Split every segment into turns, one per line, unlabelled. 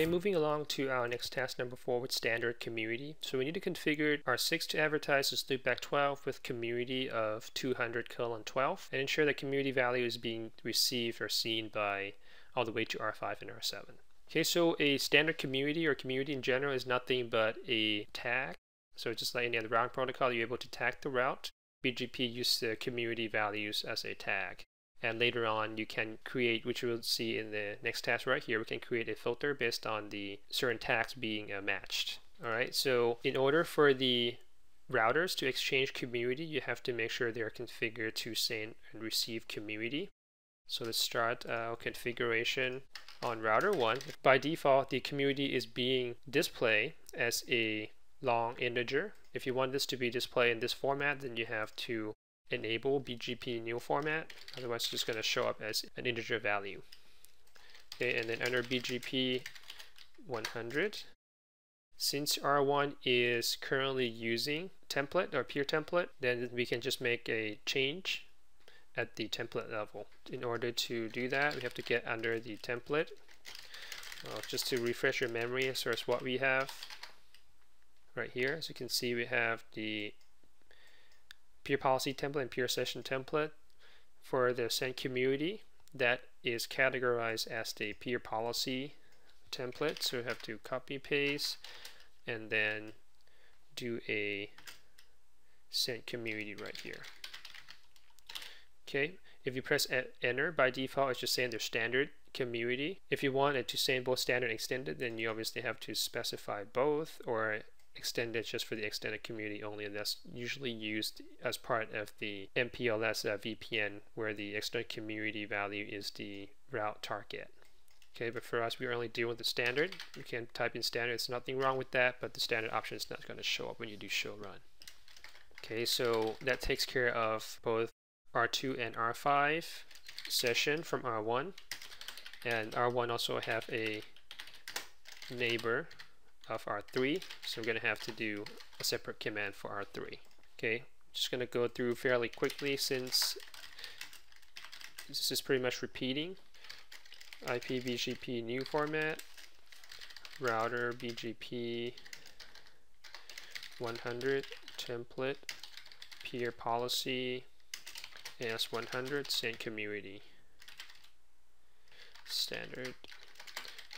Okay, moving along to our next task number four with standard community. So we need to configure R6 to advertise as loopback 12 with community of 200 colon 12 and ensure that community value is being received or seen by all the way to R5 and R7. Okay, so a standard community or community in general is nothing but a tag. So just like any other routing protocol, you're able to tag the route. BGP uses the community values as a tag and later on you can create which we'll see in the next task right here we can create a filter based on the certain tags being uh, matched. All right so in order for the routers to exchange community you have to make sure they're configured to send and receive community. So let's start uh, configuration on router 1 by default the community is being displayed as a long integer. If you want this to be displayed in this format then you have to enable BGP new format. Otherwise, it's just going to show up as an integer value. Okay, and then under BGP 100, since R1 is currently using template or peer template, then we can just make a change at the template level. In order to do that, we have to get under the template. Well, just to refresh your memory as far as what we have right here. As you can see, we have the peer policy template and peer session template for the send community that is categorized as the peer policy template. So you have to copy paste and then do a send community right here. Okay, if you press enter by default it's just saying their standard community. If you want it to say both standard and extended then you obviously have to specify both or extended just for the extended community only and that's usually used as part of the MPLS uh, VPN where the extended community value is the route target. Okay, but for us we only deal with the standard. You can type in standard, there's nothing wrong with that, but the standard option is not going to show up when you do show run. Okay, so that takes care of both R2 and R5 session from R1 and R1 also have a neighbor of R3 so we're going to have to do a separate command for R3 okay? Just going to go through fairly quickly since this is pretty much repeating. IP BGP new format router BGP 100 template peer policy AS100 send community standard.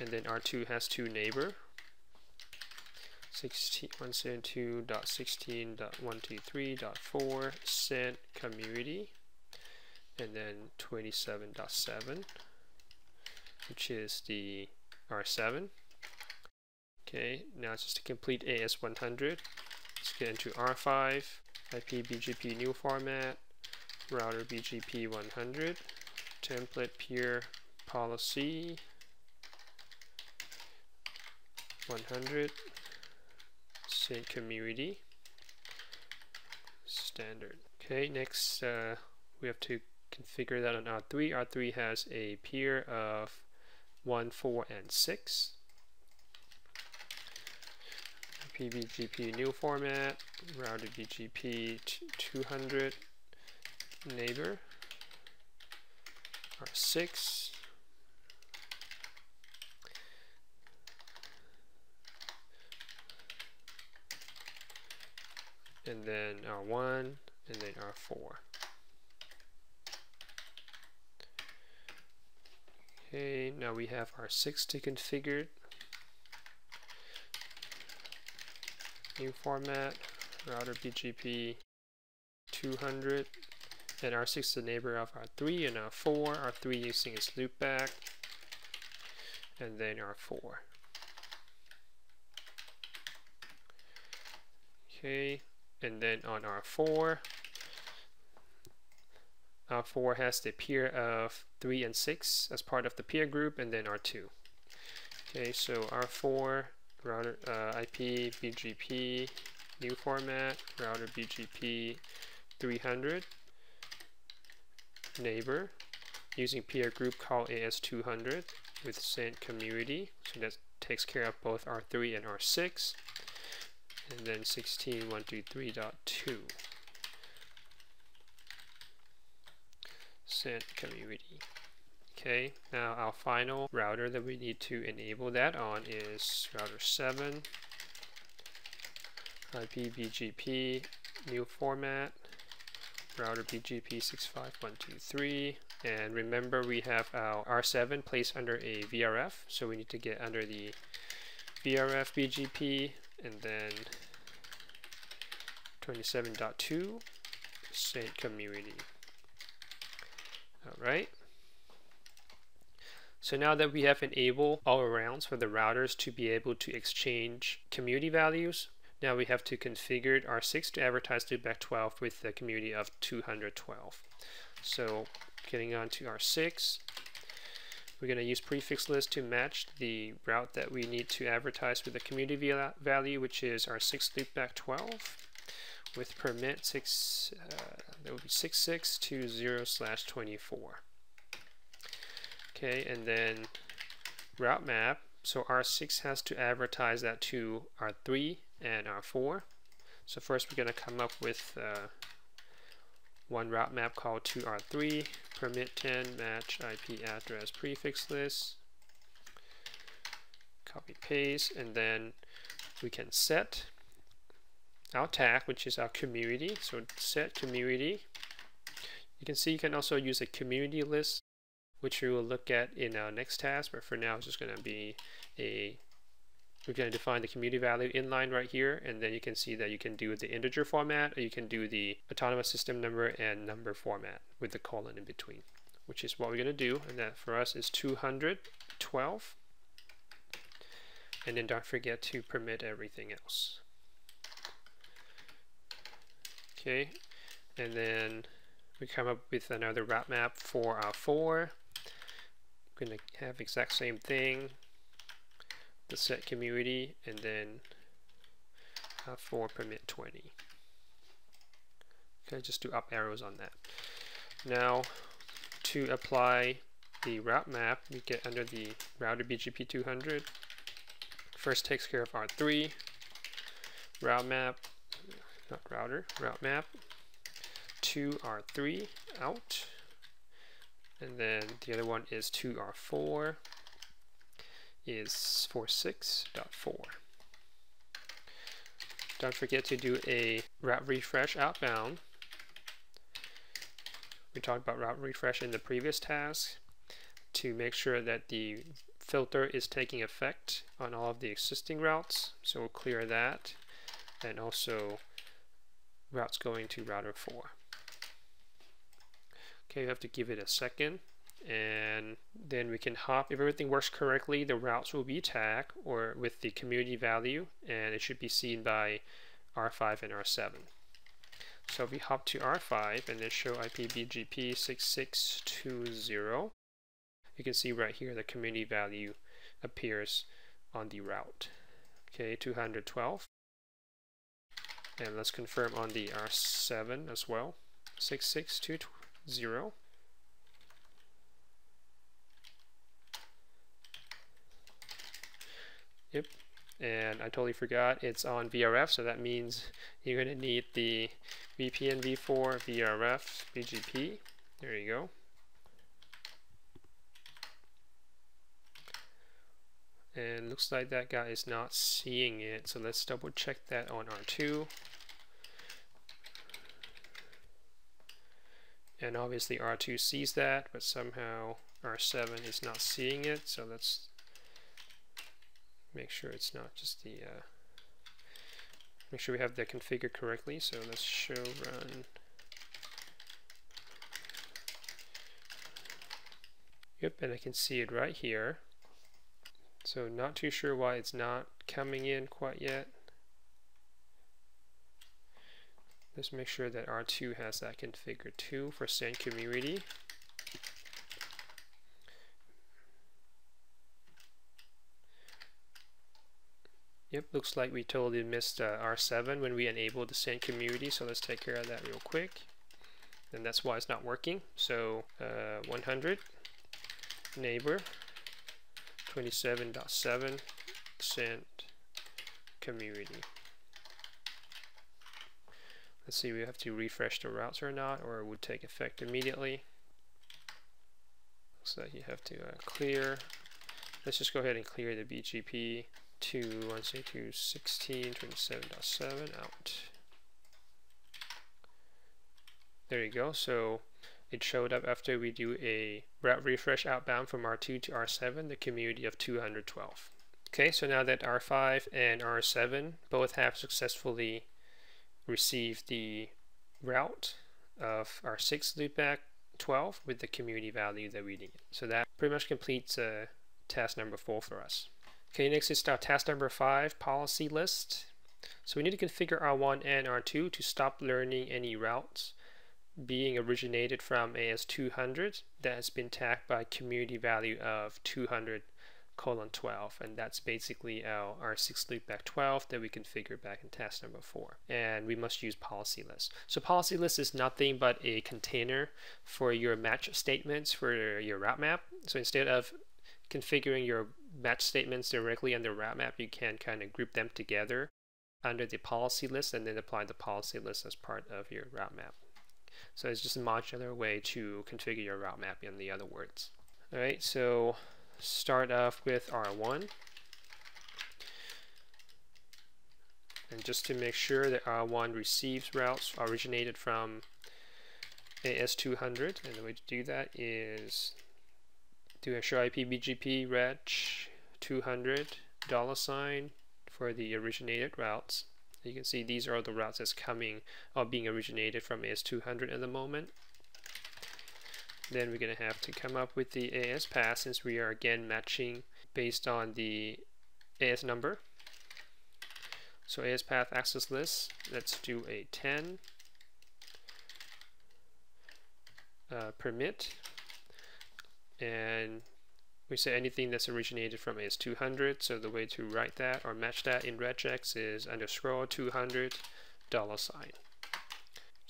And then R2 has two neighbor 172.16.123.4 send community and then 27.7 which is the R7 okay now just to complete AS100 let's get into R5 IP BGP new format router BGP 100 template peer policy 100 send community standard. Okay, next uh, we have to configure that on R3. R3 has a peer of 1, 4, and 6. PBGP new format, router BGP 200 neighbor R6 and then R1, and then R4. Okay, now we have R6 to configure. New format, router BGP 200, and R6 is the neighbor of R3 and R4, R3 using its loopback, and then R4. Okay, and then on R4 R4 has the peer of 3 and 6 as part of the peer group and then R2 okay so R4 router uh, IP BGP new format router BGP 300 neighbor using peer group call AS200 with send community. So that takes care of both R3 and R6 and then 16.123.2 send community Okay, now our final router that we need to enable that on is router 7, uh, IPBGP, new format, router BGP 65123, and remember we have our R7 placed under a VRF, so we need to get under the VRF BGP and then 27.2 send community. Alright. So now that we have enabled all arounds for the routers to be able to exchange community values, now we have to configure R6 to advertise loopback 12 with the community of 212. So getting on to R6, we're going to use prefix list to match the route that we need to advertise with the community value, which is our 6 loopback 12 with permit 6, uh, that would be 6620 slash 24. Okay, and then route map. So R6 has to advertise that to R3 and R4. So first we're going to come up with uh, one route map called to R3, permit 10 match IP address prefix list, copy paste, and then we can set our tag, which is our community. So set community. You can see you can also use a community list, which we will look at in our next task, but for now it's just going to be a we're going to define the community value inline right here, and then you can see that you can do the integer format, or you can do the autonomous system number and number format with the colon in between, which is what we're going to do, and that for us is 212. And then don't forget to permit everything else. Okay, and then we come up with another route map for R4. We're going to have exact same thing, the set community, and then R4 permit 20. Okay, just do up arrows on that. Now, to apply the route map, we get under the router BGP 200. First takes care of R3, route map, not router, route map, 2R3 out, and then the other one is 2R4 is 46.4. Don't forget to do a route refresh outbound. We talked about route refresh in the previous task to make sure that the filter is taking effect on all of the existing routes. So we'll clear that and also routes going to router 4. Okay, you have to give it a second and then we can hop if everything works correctly the routes will be tagged or with the community value and it should be seen by R5 and R7 so if we hop to R5 and then show IPBGP 6620 you can see right here the community value appears on the route okay 212 and let's confirm on the R7 as well. 66220. Yep. And I totally forgot it's on VRF, so that means you're going to need the VPN v4 VRF BGP. There you go. and looks like that guy is not seeing it so let's double check that on R2 and obviously R2 sees that but somehow R7 is not seeing it so let's make sure it's not just the uh, make sure we have that configured correctly so let's show run yep and I can see it right here so not too sure why it's not coming in quite yet. Let's make sure that R2 has that configured too for send community. Yep, looks like we totally missed uh, R7 when we enabled the send community, so let's take care of that real quick. And that's why it's not working. So uh, 100 neighbor 27.7 send community. Let's see, we have to refresh the routes or not, or it would take effect immediately. looks like you have to uh, clear. Let's just go ahead and clear the BGP to 162.16.27.7 out. There you go. So it showed up after we do a route refresh outbound from R2 to R7, the community of 212. Okay, so now that R5 and R7 both have successfully received the route of R6 loopback 12 with the community value that we need. So that pretty much completes uh, task number four for us. Okay, next is our task number five, policy list. So we need to configure R1 and R2 to stop learning any routes being originated from AS200 that has been tagged by community value of 200 colon 12 and that's basically our, our 6 loopback 12 that we configured back in task number 4 and we must use policy list. So policy list is nothing but a container for your match statements for your route map. So instead of configuring your match statements directly on the route map you can kind of group them together under the policy list and then apply the policy list as part of your route map so it's just a modular way to configure your route map in the other words all right so start off with R1. And just to make sure that R1 receives routes originated from AS200, and the way to do that is do a show IP BGP reg 200 dollar sign for the originated routes. You can see these are the routes that's coming or being originated from AS200 at the moment. Then we're going to have to come up with the AS path since we are again matching based on the AS number. So AS path access list, let's do a 10 uh, permit and we say anything that's originated from AS200 so the way to write that or match that in regex is underscore 200 dollar sign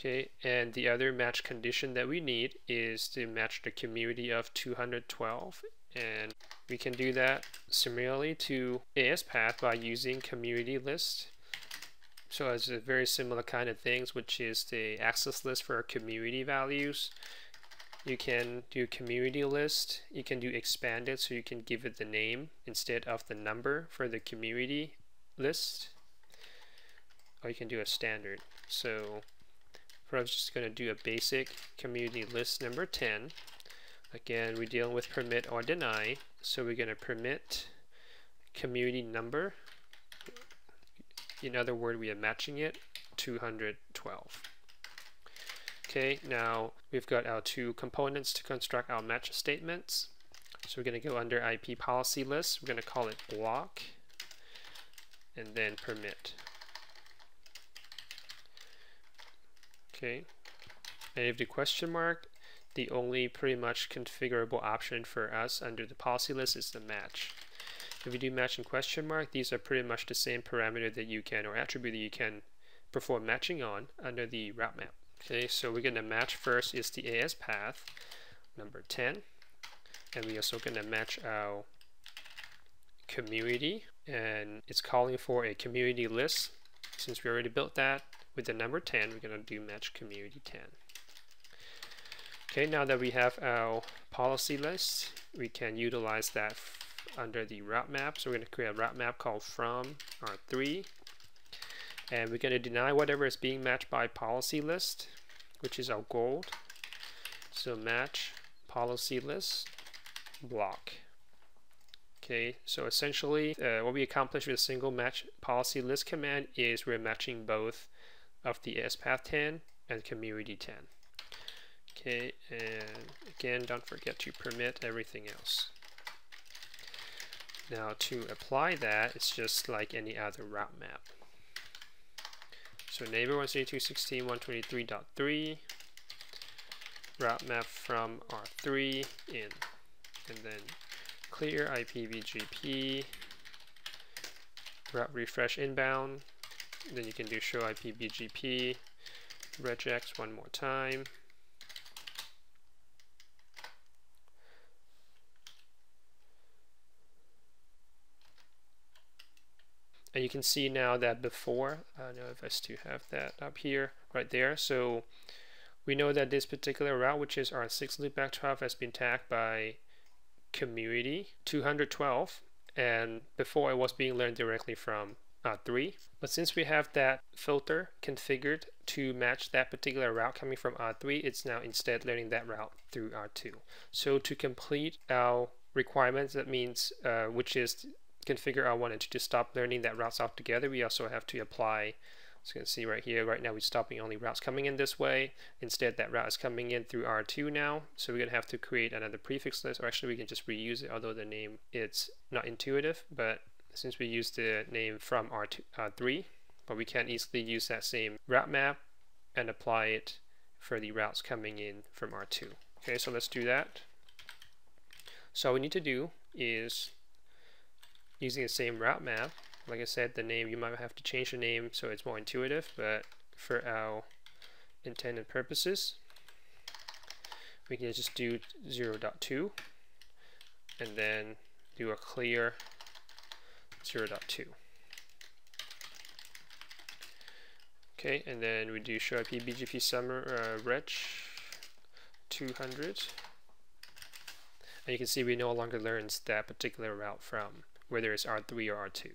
Okay, and the other match condition that we need is to match the community of 212 and we can do that similarly to ASPath by using community list. So it's a very similar kind of things which is the access list for our community values. You can do community list, you can do expanded so you can give it the name instead of the number for the community list or you can do a standard. So I'm just going to do a basic community list number 10. Again, we're dealing with permit or deny, so we're going to permit community number. In other words, we are matching it 212. Okay, now we've got our two components to construct our match statements. So we're going to go under IP policy list. We're going to call it block and then permit. Okay, and if the question mark, the only pretty much configurable option for us under the policy list is the match. If you do match and question mark, these are pretty much the same parameter that you can, or attribute that you can perform matching on under the route map. Okay, so we're going to match first is the AS path, number 10, and we're also going to match our community, and it's calling for a community list. Since we already built that, with the number 10, we're going to do match community 10. Okay, now that we have our policy list, we can utilize that under the route map. So we're going to create a route map called from R3. And we're going to deny whatever is being matched by policy list, which is our gold. So match policy list block. Okay, so essentially uh, what we accomplish with a single match policy list command is we're matching both of the ASPath 10 and community 10. Okay, and again, don't forget to permit everything else. Now to apply that, it's just like any other route map. So neighbor 172.16.123.3, route map from R3 in, and then clear IPBGP, route refresh inbound, then you can do show IPBGP regex one more time. And you can see now that before, I don't know if I still have that up here, right there. So we know that this particular route, which is our 6 loopback 12, has been tagged by community 212 and before it was being learned directly from R3 but since we have that filter configured to match that particular route coming from R3 it's now instead learning that route through R2 so to complete our requirements that means uh, which is configure R1 and to just stop learning that routes altogether we also have to apply so you can see right here, right now we're stopping only routes coming in this way. Instead, that route is coming in through R2 now. So we're going to have to create another prefix list, or actually we can just reuse it, although the name it's not intuitive. But since we use the name from R2, uh, R3, but we can easily use that same route map and apply it for the routes coming in from R2. Okay, so let's do that. So all we need to do is using the same route map, like I said, the name, you might have to change the name so it's more intuitive, but for our intended purposes, we can just do 0 0.2 and then do a clear 0 0.2. Okay, and then we do show IP BGP summer uh, reg 200. And you can see we no longer learns that particular route from whether it's R3 or R2.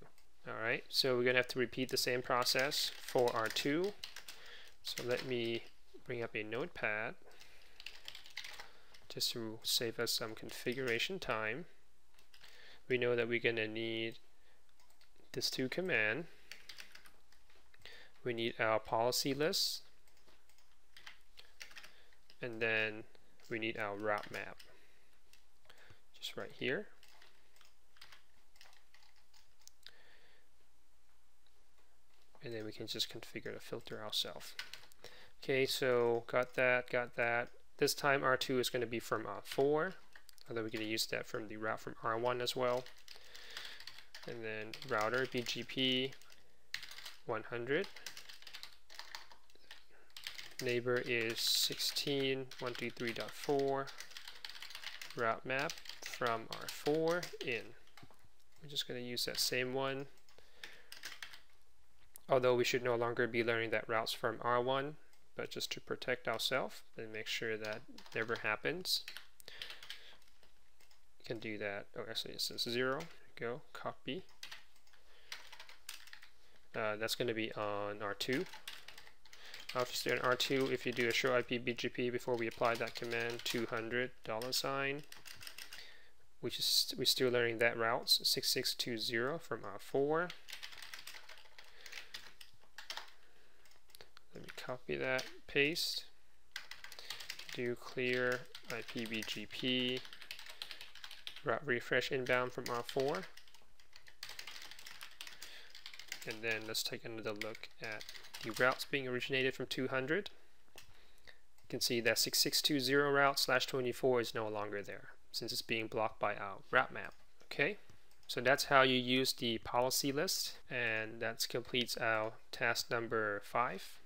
Alright, so we're to have to repeat the same process for R2. So let me bring up a notepad just to save us some configuration time. We know that we're to need this to command. We need our policy list. And then we need our route map. Just right here. And then we can just configure the filter ourselves. Okay, so got that, got that. This time R2 is going to be from R4, although we're going to use that from the route from R1 as well. And then router BGP 100. Neighbor is 16.123.4. Route map from R4 in. We're just going to use that same one although we should no longer be learning that routes from R1, but just to protect ourselves and make sure that never happens. You can do that. Oh, actually, it says zero. Go copy. Uh, that's going to be on R2. Obviously on R2, if you do a show IP BGP before we apply that command, 200 dollar sign, which is we're still learning that routes 6620 from R4. Let me copy that, paste, do clear IPBGP, refresh inbound from R4. And then let's take another look at the routes being originated from 200. You can see that 6620 route slash 24 is no longer there since it's being blocked by our route map. Okay, so that's how you use the policy list and that completes our task number five.